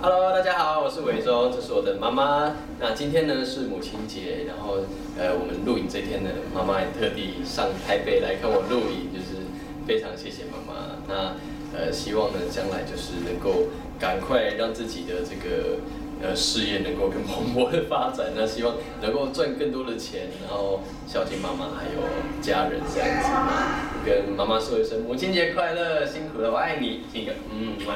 Hello，大家好，我是伟忠，这是我的妈妈。那今天呢是母亲节，然后呃我们录影这天呢，妈妈也特地上台北来看我录影，就是非常谢谢妈妈。那呃希望呢将来就是能够赶快让自己的这个呃事业能够更蓬勃的 发展，那希望能够赚更多的钱，然后孝敬妈妈还有家人这样子。跟妈妈说一声母亲节快乐，辛苦了，我爱你。亲个嗯妈。